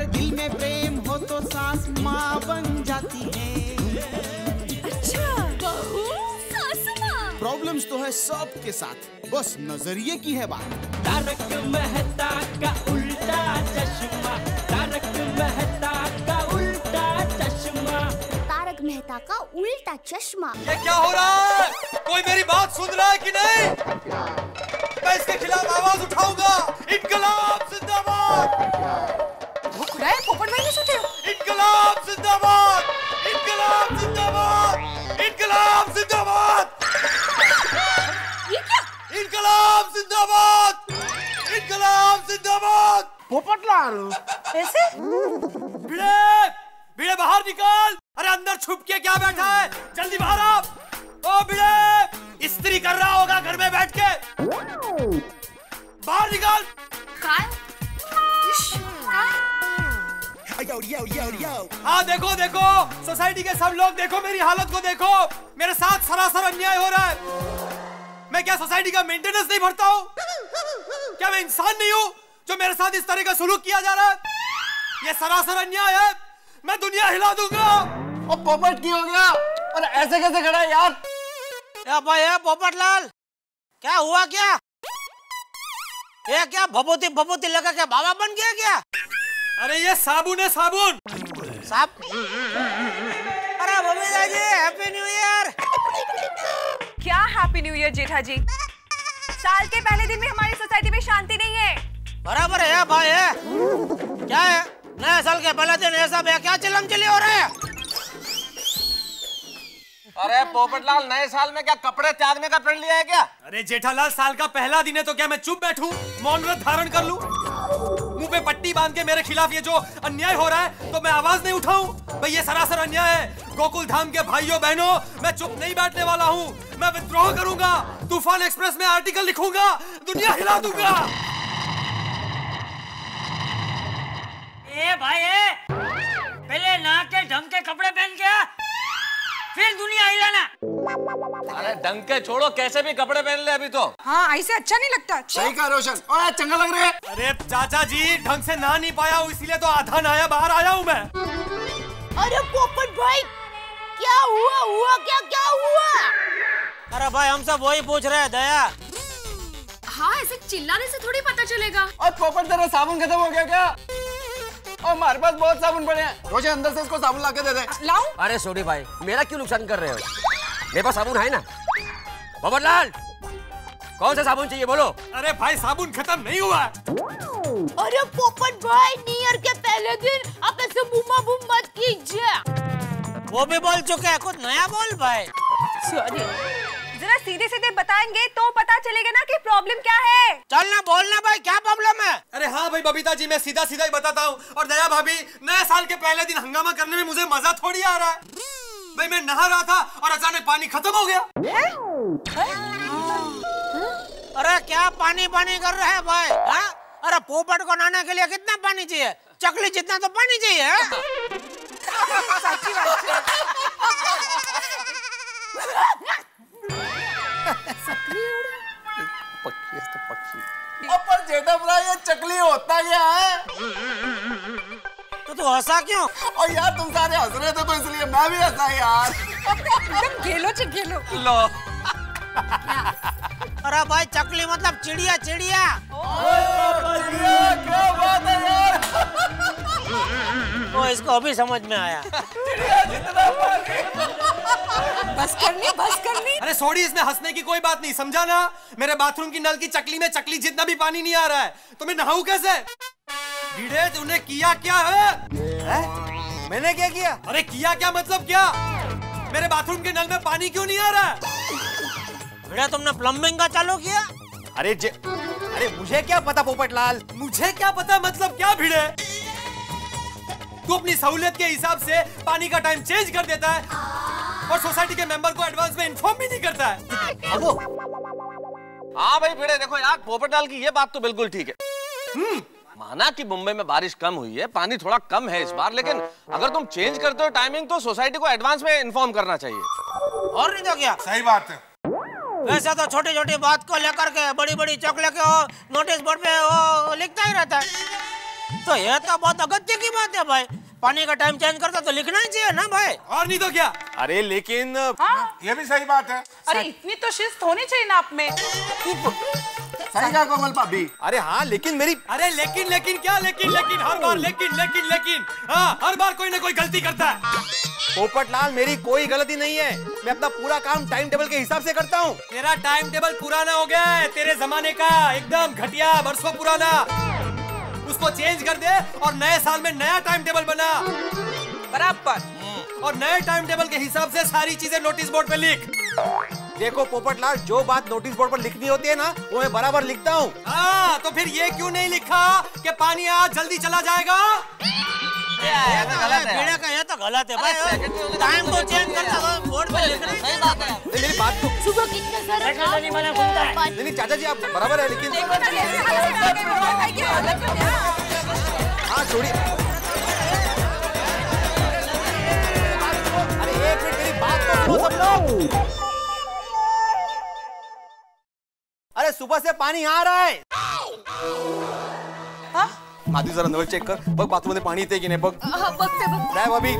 कर दिल में प्रेम हो तो सास माँ बन जाती है। अच्छा बहू सास माँ। प्रॉब्लम्स तो है सबके साथ। बस नज़रिए की है बात। तारक मेहता का उल्टा चश्मा। तारक मेहता का उल्टा चश्मा। तारक मेहता का उल्टा चश्मा। ये क्या हो रहा है? कोई मेरी बात सुन रहा है कि नहीं? मैं इसके खिलाफ आवाज़ उठाऊँगा। इनकलाब जिंदाबाद। भुकड़ा पोपट भाई ने सोते हो इनकलाब जिंदाबाद! इनकलाब जिंदाबाद! इनकलाब जिंदाबाद! ये क्या? इनकलाब जिंदाबाद! इनकलाब जिंदाबाद! पोपटलाल। ऐसे? भिड़े भिड़े बाहर निकल। अरे अंदर छुप के क्या बैठा है? जल्दी बाहर आ ओ भिड़े कर रहा होगा घर में बैठ के। बाहर निकल। काय काय हाँ देखो देखो। सोसाइटी के सब लोग देखो मेरी हालत को देखो। मेरे साथ सरासर अन्याय हो रहा है। मैं क्या सोसाइटी का मेंटेनेंस नहीं भरता हूँ? क्या मैं इंसान नहीं हूँ जो मेरे साथ इस तरह का सुलूक किया जा रहा है? ये सरासर अन्याय है। मैं दुनिया हिला दूँगा। और पोपट की हो गया। और ऐसे कैसे खड़ा है यार? या भाई है पोपटलाल क्या हुआ क्या? ये क्या भभूति भभूति लगा के बाबा बन गया क्या? अरे ये साबुन है साबुन। साहब अरे जी हैप्पी न्यू ईयर क्या happy new year Jetha ji? साल के पहले दिन में हमारी सोसाइटी में शांति नहीं है। बराबर है भाई है। क्या है? नए साल के पहले दिन ऐसा है क्या चिलम चिली हो रहे हैं? अरे पोपटलाल नए साल में क्या कपड़े त्यागने का प्रण लिया है क्या? अरे जेठालाल साल का पहला दिन है तो क्या मैं चुप बैठूं? मौन व्रत धारण कर लूँ? मुँह पे पट्टी बाँध के मेरे खिलाफ ये जो अन्याय हो रहा है तो मैं आवाज़ नहीं उठाऊं। भाई, ये सरासर अन्याय है। गोकुल धाम के भाइयों, बहनों, मैं चुप नहीं बैठने वाला हूँ। मैं विद्रोह करूँगा। तूफ़ान एक्सप्रेस में आर्टिकल लिखूँगा। दुनिया हिला दूँगा। ए भाई, ए। पहले नहा के ढंग के कपड़े पहन के आ, फिर अरे ढंग के छोड़ो कैसे भी कपड़े पहन ले अभी तो। हाँ ऐसे अच्छा नहीं लगता। सही कहा रोशन। और चंगा लग रहा है। अरे चाचा जी ढंग से नहा नहीं पाया हूँ इसीलिए तो आधा नहाया बाहर आया हूँ मैं। अरे पोपट भाई क्या हुआ हुआ क्या क्या हुआ? अरे भाई हम सब वही पूछ रहे हैं दया। हाँ ऐसे चिल्लाने से थोड़ी पता चलेगा। और पोपट तेरा साबुन खत्म हो गया क्या? और हमारे पास बहुत साबुन पड़े हैं। रोशन अंदर से इसको साबुन ला के दे। दे लाऊं? अरे सोनी भाई मेरा क्यों नुकसान कर रहे हो? मेरे पास साबुन है ना? बबरलाल कौन सा साबुन चाहिए बोलो? अरे भाई साबुन खत्म नहीं हुआ। अरे पोपट भाई न्यू ईयर के पहले दिन आप ऐसे बुमा बुम मत कीजिए। वो भी बोल चुके हैं कुछ नया बोल भाई। सॉरी जरा सीधे सीधे बताएँगे तो पता चलेगा ना कि प्रॉब्लम क्या है। चल ना बोलना भाई क्या प्रॉब्लम है? अरे हाँ भाई बबीता जी मैं सीधा सीधा ही बताता हूँ। और दया भाभी नए साल के पहले दिन हंगामा करने में मुझे मज़ा थोड़ी आ रहा है। भाई मैं नहा रहा था और अचानक पानी खत्म हो गया। अरे क्या पानी पानी कर रहे हैं भाई हाँ? अरे पोपट को नहाने के लिए कितना पानी चाहिए? चकली जितना तो पानी चाहिए हाँ? सच्ची बात है और पर जेठा बुरा ये चकली होता क्या है? तो तू हंसा क्यों? और यार तुम सारे हंस रहे थे तो इसलिए मैं भी हंसा यार। एकदम घेलो चे घेलो। लो। अरे भाई चकली मतलब चिड़िया चिड़िया। क्या बात है यार? वो इसको अभी समझ में आया। बस करनी बस करनी। अरे सॉरी इसमें हंसने की कोई बात नहीं समझा ना? मेरे बाथरूम की नल की चकली में चकली जितना भी पानी नहीं आ रहा है तो मैं नहाऊं कैसे? भिड़े तूने किया क्या है, है? मैंने क्या किया? अरे किया क्या मतलब क्या? मेरे बाथरूम के नल में पानी क्यों नहीं आ रहा है? भिड़े तुमने प्लम्बिंग का चालू किया? अरे जे अरे मुझे क्या पता पोपट लाल मुझे क्या पता मतलब क्या भिड़े तू अपनी सहूलियत के हिसाब से पानी का टाइम चेंज कर देता है और सोसाइटी के मेंबर को एडवांस में इन्फॉर्म भी नहीं करता है। हाँ भाई भिड़े देखो यार पोपटलाल की ये बात तो बिल्कुल ठीक है। माना कि मुंबई में बारिश कम हुई है पानी थोड़ा कम है इस बार लेकिन अगर तुम चेंज करते हो टाइमिंग तो सोसाइटी को एडवांस में इन्फॉर्म करना चाहिए। और नहीं तो क्या? सही बात है। वैसे तो छोटी छोटी बात को लेकर के बड़ी बड़ी चौक लेके नोटिस बोर्ड पे वो लिखता ही रहता है। तो ये तो बहुत अगत्य की बात है भाई। पानी का टाइम चेंज करता तो लिखना ही चाहिए ना भाई। और नहीं तो क्या? अरे लेकिन हाँ? ये भी सही बात है। अरे इतनी तो शिस्त होनी चाहिए ना आप में। सही कहा कोमल भाभी। अरे हाँ लेकिन मेरी अरे लेकिन लेकिन क्या? लेकिन लेकिन हर बार लेकिन लेकिन लेकिन। हाँ हर बार कोई ना कोई गलती करता है। पोपट लाल मेरी कोई गलती नहीं है। मैं अपना पूरा काम टाइम टेबल के हिसाब से करता हूँ। तेरा टाइम टेबल पुराना हो गया है तेरे जमाने का। एकदम घटिया बरसों पुराना। उसको चेंज कर दे और नए साल में नया टाइम टेबल बना। बराबर। और नए टाइम टेबल के हिसाब से सारी चीज़ें नोटिस बोर्ड पे लिख। देखो पोपटलाल जो बात नोटिस बोर्ड पर लिखनी होती है ना वो मैं बराबर लिखता हूँ। हाँ तो फिर ये क्यों नहीं लिखा कि पानी आज जल्दी चला जाएगा? ये तो गलत है। भिड़े का ये तो गलत है। भाई टाइम तो चेंज करता तो बोर्ड पे लिखना ही सही बात है। नहीं, मेरी बात तो सुबह कितने सारे नहीं मैंने घूमता है। नहीं नहीं चाचा जी आप बराबर है लेकिन हाँ छोड़िए। अरे एक मिनट मेरी बात तो सुनो सब लोग। अरे सुबह से पानी आ रहा है। आधी जरा नळ चेक कर. बघ बाथरूम मध्ये पाणी येते की नाही बघ. बघते बघते. नाही भाभी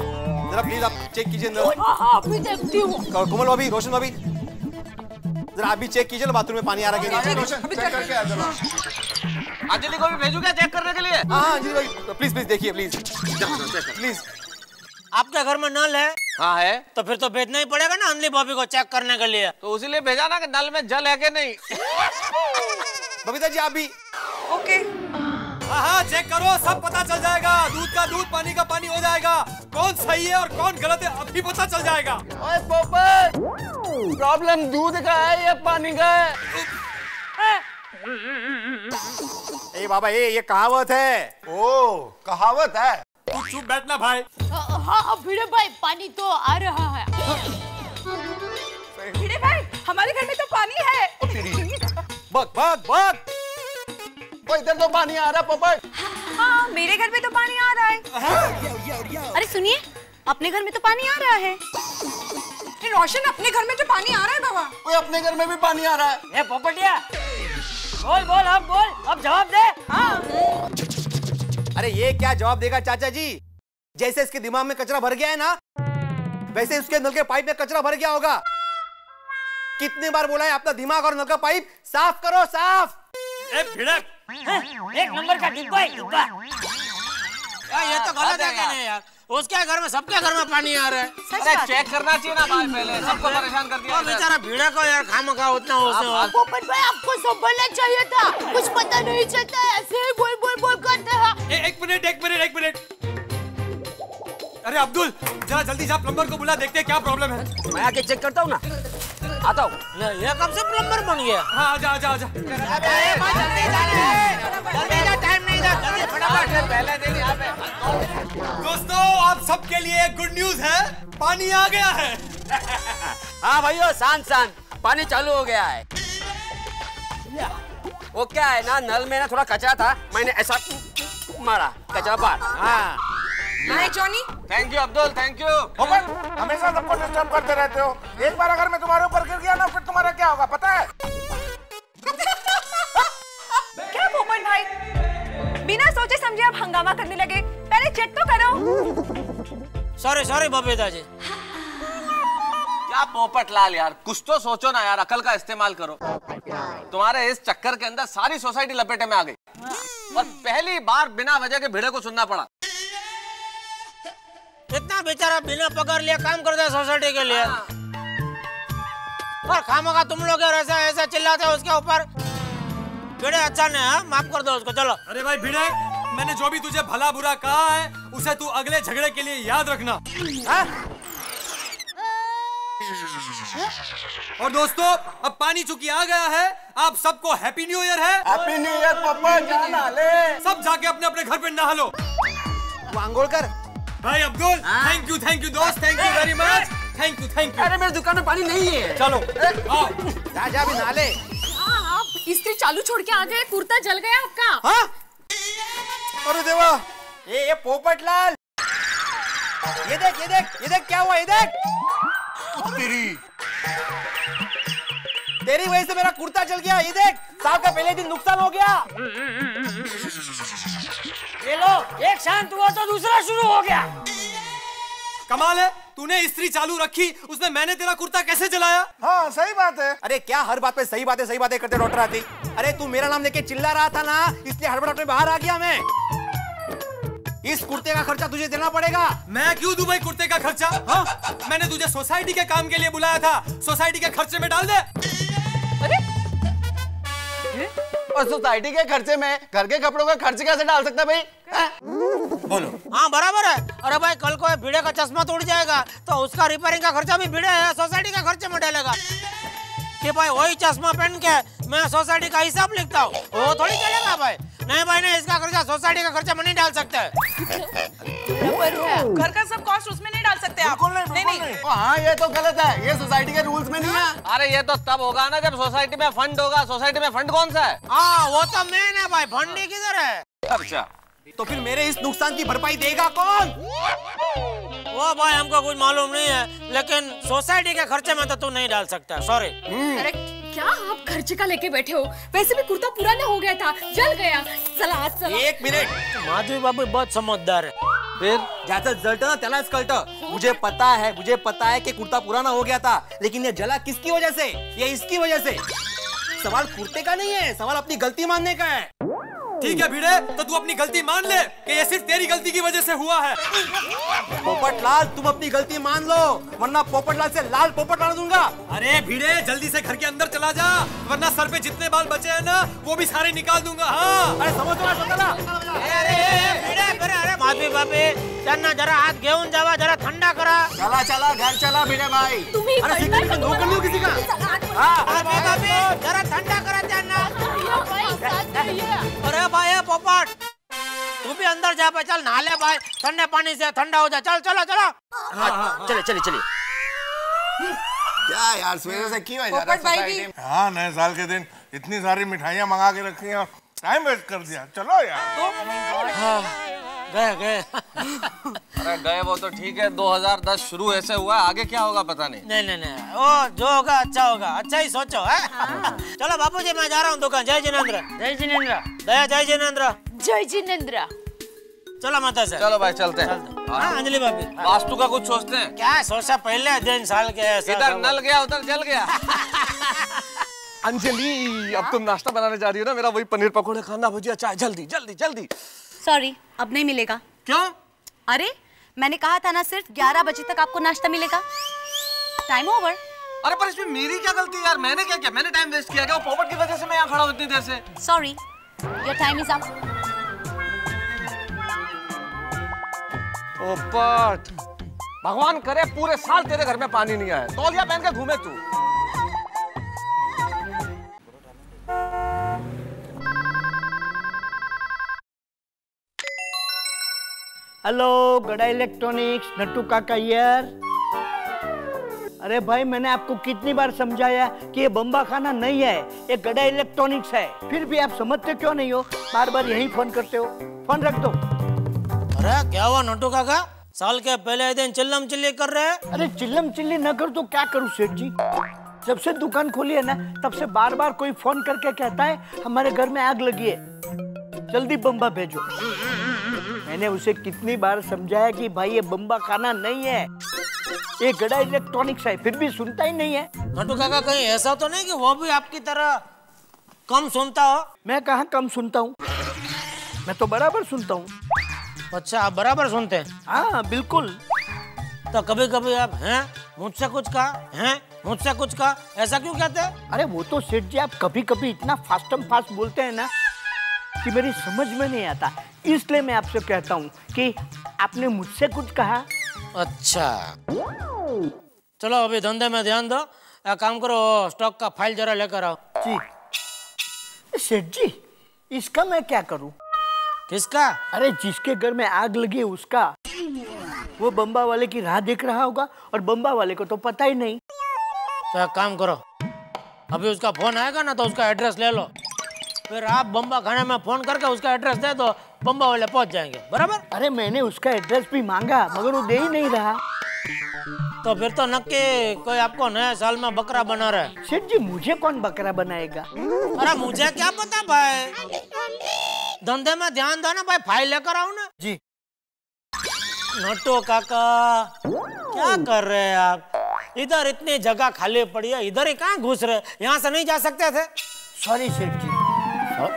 जरा प्लीज़ आप चेक कीजिए नळ हाँ हाँ देखती हूँ. कोमल भाभी रोशन भाभी. जरा आप भी चेक कीजिए ना बाथरूम में पानी आ रहा है कि नहीं. चेक करके आ जरा अंजलि को भी भेजू क्या चेक करने के लिए? हाँ हाँ अंजलि भाई प्लीज़ प्लीज़ देखिए प्लीज़ प्लीज़ आपके घर में नल है? हाँ है. तो फिर तो भेजना ही पड़ेगा ना अंजलि भाभी को चेक करने के लिए. तो उसीलिए भेजा ना कि नल में जल है कि नहीं? बबीता जी आप भी. ओके हाँ हाँ चेक करो सब पता चल जाएगा। दूध का दूध पानी का पानी हो जाएगा। कौन सही है और कौन गलत है अभी पता चल जाएगा। ओए पोपट प्रॉब्लम दूध का है या पानी का है? ए बाबा ए ये कहावत है। ओ कहावत है। तू चुप बैठना भाई। हाँ हाँ भिड़े भाई पानी तो आ रहा है। भिड़े भाई हमारे घर में तो पानी है। बग बग बग ओ इधर तो पानी आ रहा पोपट हाँ मेरे घर में तो पानी आ रहा है। अरे सुनिए अपने घर में तो पानी आ रहा है। रोशन अपने घर में तो पानी आ रहा है बाबा। ओए अपने घर में भी पानी आ रहा है। ए पोपटिया बोल बोल अब बोल अब जवाब दे। अरे ये क्या जवाब देगा चाचा जी? जैसे इसके दिमाग में कचरा भर गया है ना वैसे उसके नल के पाइप में कचरा भर गया होगा। कितने बार बोला है अपना दिमाग और नल का पाइप साफ़ करो साफ़। ए भिड़क एक नंबर का डिब्बा है डिब्बा। यार ये तो गलत है क्या यार। उसके घर में सबके घर में पानी आ रहा है। अरे चेक करना चाहिए ना भाई पहले। सबको परेशान कर दिया बेचारा भीड़े को यार खाम खा उतना उसने पोपट भाई आपको संभलना चाहिए था। कुछ पता नहीं चलता ऐसे ही बोल बोल बोल करते हैं। एक मिनट एक मिनट एक मिनट। अरे अब्दुल जरा जल्दी जा प्लम्बर को बुला देखते हैं क्या प्रॉब्लम है। मैं आके चेक करता हूँ ना। आता हूँ। ये कब से प्लम्बर बन गया? हाँ आजा आजा आजा जल्दी जा टाइम नहीं फटाफट पहले दिन यहाँ पे दोस्तों आप सबके लिए गुड न्यूज़ है पानी आ गया है। हाँ भाइयों शांत शांत। पानी चालू हो गया है। वो क्या है ना नल में ना थोड़ा कचरा था मैंने ऐसा मारा कचरा बाहर हाँ। Hi Johnny thank you Abdul thank you Popat हमेशा सबको डिस्टर्ब करते रहते हो। एक बार अगर मैं तुम्हारे ऊपर गिर गया ना फिर तुम्हारा क्या होगा पता है? क्या पोपट भाई? बिना सोचे समझे आप हंगामा करने लगे। पहले चेक तो करो। सॉरी सॉरी बबीता जी क्या पोपट लाल यार? कुछ तो सोचो ना यार अकल का इस्तेमाल करो। तुम्हारे इस चक्कर के अंदर सारी सोसाइटी लपेटे में आ गई। और पहली बार बिना वजह के भिड़े को सुनना पड़ा। इतना बेचारा बिना पकड़ लिया काम करता है सोसाइटी के लिए। और खामा का तुम लोग ऐसा ऐसा चिल्लाते हो उसके ऊपर। बेड़े अच्छा नहीं है? माफ़ कर दो उसको चलो। अरे भाई भिड़े मैंने जो भी तुझे भला बुरा कहा है उसे तू अगले झगड़े के लिए याद रखना। हाँ? और दोस्तों अब पानी चूँकि आ गया है आप सबको हैप्पी न्यू ईयर है। हैप्पी न्यू ईयर पापा जा नाले सब जाके अपने अपने घर पे नहा लो। वांगोल कर। भाई Abdul thank you thank you दोस्त thank you very much thank you thank you अरे मेरी दुकान में पानी नहीं है। चलो आओ। जा जा भी नाले। हाँ, आप इस्त्री चालू छोड़ के आ गए कुर्ता जल गया आपका। हाँ? अरे देवा ये ये पोपट लाल। ये देख ये देख ये देख क्या हुआ ये देख। तेरी। तेरी वजह से मेरा कुर्ता जल गया ये देख। साल का पहले दिन नुकसान हो गया। ये लो एक शांत हुआ तो दूसरा शुरू हो गया। कमाल है तूने इस्त्री चालू रखी उसमें मैंने तेरा कुर्ता कैसे जलाया? हाँ सही बात है। अरे क्या हर बात पे सही बातें सही बातें करते डॉक्टर आती अरे तू मेरा नाम लेके चिल्ला रहा था ना इसलिए हड़बड़ में बाहर आ गया मैं। इस कुर्ते का खर्चा तुझे देना पड़ेगा। मैं क्यों दूँ भाई कुर्ते का खर्चा? हाँ मैंने तुझे सोसाइटी के काम के लिए बुलाया था। सोसाइटी के खर्चे में डाल दे। और सोसाइटी के खर्चे में घर के कपड़ों का खर्च कैसे डाल सकता भाई? बोलो। हाँ बराबर है। अरे भाई कल को भिड़े का चश्मा तोड़ जाएगा तो उसका रिपेयरिंग का खर्चा भी भिड़े है सोसाइटी का खर्चे में डालेगा। कि भाई वही चश्मा पहन के मैं सोसाइटी का हिसाब लिखता हूँ वो थोड़ी चलेगा भाई। नहीं भाई नहीं इसका खर्चा सोसाइटी का खर्चा में नहीं डाल सकते। घर का सब कॉस्ट उसमें नहीं डाल सकते आप। नहीं नहीं हाँ ये तो गलत है। ये सोसाइटी के रूल्स में नहीं है। अरे ये तो तब होगा ना जब सोसाइटी में फंड होगा। सोसाइटी में फंड कौन सा है? हाँ वो तो मेन है भाई। फंडी किधर है? अच्छा। तो फिर मेरे इस नुकसान की भरपाई देगा कौन? वो भाई हमको कुछ मालूम नहीं है। लेकिन सोसाइटी के खर्चे में तो तू नहीं डाल सकता। सॉरी अरे क्या आप खर्चे का लेके बैठे हो? वैसे भी कुर्ता पुराना हो गया था। जल गया। आज एक मिनिट। माधवी बाबू बहुत समझदार है। फिर जैसा जलता ना त्यालाच स्कल्ट मुझे पता है, मुझे पता है कि कुर्ता पुराना हो गया था, लेकिन ये जला किसकी वजह से? ये इसकी वजह से। सवाल कुर्ते का नहीं है, सवाल अपनी गलती मानने का है। ठीक है भिड़े तो तू अपनी गलती मान ले कि ये सिर्फ़ तेरी गलती की वजह से हुआ है। पोपट लाल तुम अपनी गलती मान लो वरना पोपट लाल से लाल पोपट बना दूँगा। अरे भिड़े जल्दी से घर के अंदर चला जा वरना सर पे जितने बाल बचे हैं ना वो भी सारे निकाल दूँगा हाँ। अरे समझ त्यांना जरा हात घेऊन जावा जरा थंडा करा। चला चला घर चला भिड़े भाई। अरे किसी का? हाँ। जरा थंडा करा त्यांना। अरे भाई पोपट तू भी अंदर जा पे चल नहा ले भाई ठंडे पानी से ठंडा हो जा चल चलो चलो चले। चले चलिए क्या यार सवेरे से क्यों है पोपट भाई भी हाँ नए साल के दिन इतनी सारी मिठाइयाँ मंगा के रखी हैं टाइम वेस्ट कर दिया। चलो यार। गए गए। अरे गए वो तो ठीक है 2010 शुरू ऐसे हुआ आगे क्या होगा पता नहीं। नहीं नहीं नहीं वो जो होगा अच्छा होगा। अच्छा ही सोचो है? चलो बापू जी मैं जा रहा हूँ दुकान। जय जिनेन्द्र। जय जिनेन्द्र। दया जय जिनेन्द्र। जय जिनेन्द्र। चलो माता से। चलो भाई चलते हैं। हाँ। अंजलि भाभी वास्तु का कुछ सोचते हैं? क्या सोचा? पहले दिन साल के इधर नल गया उधर जल गया। अंजलि अब तुम नाश्ता बनाने जा रही हो ना मेरा वही पनीर पकौड़े खाना। भुजिया चाय जल्दी जल्दी जल्दी। सॉरी अब नहीं मिलेगा। क्यों? अरे मैंने कहा था ना सिर्फ़ 11 बजे तक आपको नाश्ता मिलेगा। टाइम ओवर अरे पर इसमें मेरी क्या गलती है यार? मैंने क्या किया? मैंने टाइम वेस्ट किया क्या? वो पोपट की वजह से मैं यहाँ खड़ा हूँ इतनी देर से। Sorry your time is up Popat भगवान करे पूरे साल तेरे घर में पानी नहीं आया। तौलिया पहन के घूमे तू। हेलो गड़ा इलेक्ट्रॉनिक्स नट्टू काका यार अरे भाई मैंने आपको कितनी बार समझाया कि ये बम्बा खाना नहीं है ये गड़ा इलेक्ट्रॉनिक्स है। फिर भी आप समझते क्यों नहीं हो? बार बार यही फ़ोन करते हो। फ़ोन रख दो। अरे क्या हुआ नोटू काका? साल के पहले दिन चिल्लम चिल्ली कर रहे हैं? अरे चिल्लम चिल्ली न कर तो क्या करूँ सेठ जी? जब से दुकान खोली है ना तब से बार बार कोई फ़ोन करके कहता है हमारे घर में आग लगी है। जल्दी बम्बा भेजो। मैंने उसे कितनी बार समझाया कि भाई ये बम्बा खाना नहीं है। ये गड़ा इलेक्ट्रॉनिक्स है फिर भी सुनता ही नहीं है। नोटू काका कहीं ऐसा तो नहीं कि वो भी आपकी तरह कम सुनता हो? मैं कहाँ कम सुनता हूँ? मैं तो बराबर सुनता हूँ। अच्छा आप बराबर सुनते हैं? हाँ बिल्कुल। तो कभी कभी आप हैं? मुझसे कुछ कहा? हैं? मुझसे कुछ कहा? ऐसा क्यों कहते हैं? अरे वो तो सेठ जी आप कभी कभी इतना फास्टम फास्ट बोलते हैं ना। कि मेरी समझ में नहीं आता। इसलिए मैं आपसे कहता हूँ कि आपने मुझसे कुछ कहा। अच्छा। चलो अभी धंधे में ध्यान दो। एक काम करो स्टॉक का फ़ाइल जरा लेकर आओ। जी। सेठ जी इसका मैं क्या करूँ? किसका? अरे जिसके घर में आग लगी उसका। वो बम्बा वाले की राह देख रहा होगा और बम्बा वाले को तो पता ही नहीं। तो काम करो। अभी उसका फ़ोन आएगा ना तो उसका एड्रेस ले लो। फिर आप बम्बा खाने में फ़ोन करके उसका एड्रेस दे दो बम्बा वाले पहुँच जाएँगे बराबर? अरे मैंने उसका एड्रेस भी मांगा मगर वो दे ही नहीं रहा। तो फिर तो नक्की कोई आपको नए साल में बकरा बना रहा है। सेठ जी मुझे कौन बकरा बनाएगा? अरे मुझे क्या पता भाई? धंधे में ध्यान दो ना भाई फ़ाइल लेकर आओ ना। जी। नोटो काका क्या कर रहे हैं आप? इधर इतनी जगह खाली पड़ी है इधर ही कहाँ घुस रहे यहाँ से नहीं जा सकते थे? सॉरी सेठ जी। हेलो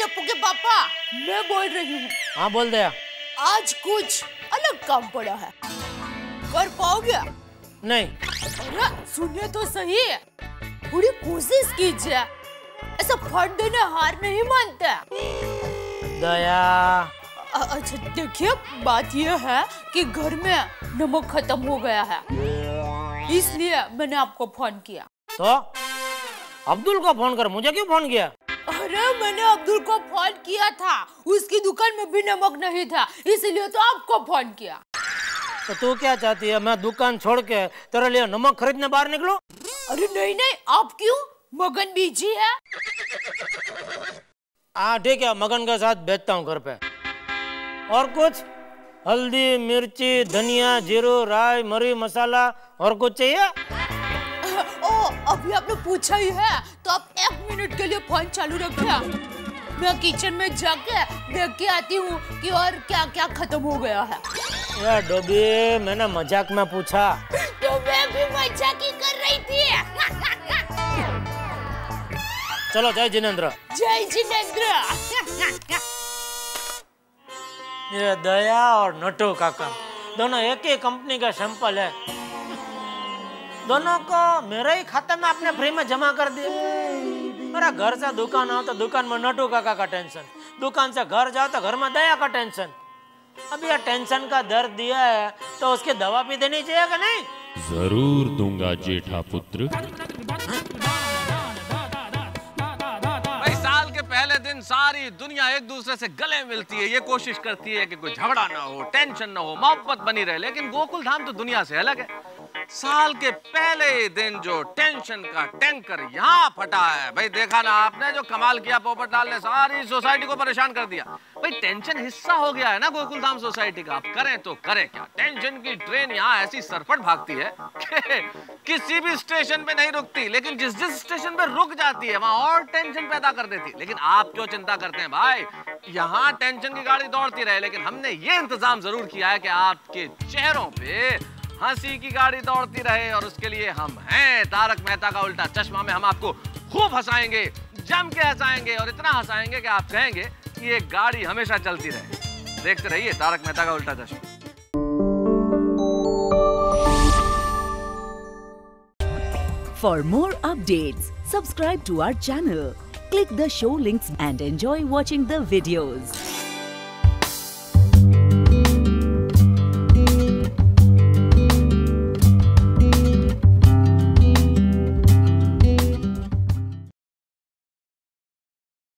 टप्पू के पापा मैं बोल रही हूँ। हाँ बोल दिया आज कुछ अलग काम पड़ा है। कर पाओगे? नहीं। अरे सुनिए तो सही। है पूरी कोशिश कीजिए। ऐसा फट देने हार नहीं मानते। दया। अच्छा देखिए बात यह है कि घर में नमक खत्म हो गया है। इसलिए मैंने आपको फ़ोन किया। तो? अब्दुल को फ़ोन कर मुझे क्यों फ़ोन किया? अरे मैंने अब्दुल को फ़ोन किया था। उसकी दुकान में भी नमक नहीं था इसलिए तो आपको फ़ोन किया। तो तू क्या चाहती है मैं दुकान छोड़ के तेरे लिए नमक खरीदने बाहर निकलूं? अरे नहीं नहीं आप क्यों? मगन बीजी है। हाँ ठीक है मगन के साथ बेचता हूँ घर पे। और कुछ? हल्दी मिर्ची धनिया ज़ीरो राय मरी मसाला और कुछ चाहिए? ओ अभी आपने पूछा ही है तो आप एक मिनट के लिए फ़ोन चालू रखिए। मैं किचन में जाके देख के आती हूँ कि और क्या क्या खत्म हो गया है। यार डोबी मैंने मज़ाक में पूछा। तो मैं भी मज़ाक ही कर रही थी। चलो जय जिनेन्द्र। जय जिनेन्द्र। ये दया और नटू काका दोनों एक ही कंपनी का सैंपल है। दोनों को मेरे ही खाते में आपने फ्री में जमा कर दिया। मेरा घर से दुकान आओ तो दुकान में नटू काका का टेंशन दुकान से घर जाओ तो घर में दया का टेंशन अब यह टेंशन का दर्द दिया है तो उसकी दवा भी देनी चाहिए कि नहीं? ज़रूर दूँगा जेठा पुत्र। सारी दुनिया एक दूसरे से गले मिलती है, ये कोशिश करती है कि कोई झगड़ा ना हो टेंशन ना हो, मोहब्बत बनी रहे, लेकिन गोकुल धाम तो दुनिया से अलग है। साल के पहले दिन जो टेंशन का टैंकर यहाँ फटा है। भाई देखा ना आपने जो कमाल किया पोपटलाल ने सारी सोसाइटी को परेशान कर दिया। भाई टेंशन हिस्सा हो गया है ना गोकुल धाम सोसाइटी का। आप करें तो करें क्या? टेंशन की ट्रेन यहाँ ऐसी सरपट भागती है किसी भी स्टेशन पे नहीं रुकती, लेकिन जिस जिस स्टेशन पे रुक जाती है, वहाँ और टेंशन पैदा कर देती लेकिन आप क्यों चिंता करते हैं भाई? यहाँ टेंशन की गाड़ी दौड़ती रहे, लेकिन हमने ये इंतज़ाम ज़रूर किया है कि आपके चेहरों पे हँसी की गाड़ी दौड़ती रहे और उसके लिए हम हैं। तारक मेहता का उल्टा चश्मा में हम आपको खूब हंसाएँगे जम के हंसाएँगे और इतना हंसाएँगे कि आप कहेंगे कि ये गाड़ी हमेशा चलती रहे। देखते रहिए तारक मेहता का उल्टा चश्मा। For more updates, subscribe to our channel, click the show links and enjoy watching the videos.